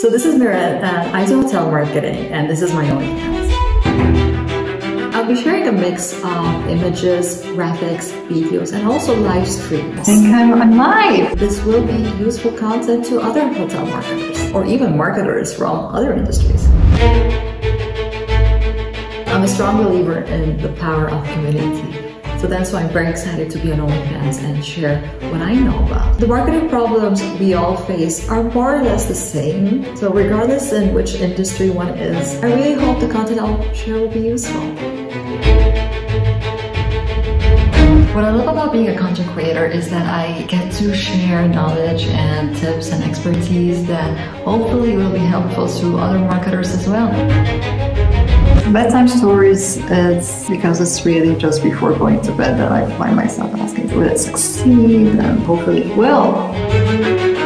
So this is Miret at ISO Hotel Marketing, and this is my OnlyFans. I'll be sharing a mix of images, graphics, videos, and also live streams. I think I'm live. This will be useful content to other hotel marketers, or even marketers from other industries. I'm a strong believer in the power of community. So that's why I'm very excited to be on OnlyFans and share what I know about. The marketing problems we all face are more or less the same. So regardless in which industry one is, I really hope the content I'll share will be useful. What I love about being a content creator is that I get to share knowledge and tips and expertise that hopefully will be helpful to other marketers as well. Bedtime stories is because it's really just before going to bed that I find myself asking, will it succeed? And hopefully it will.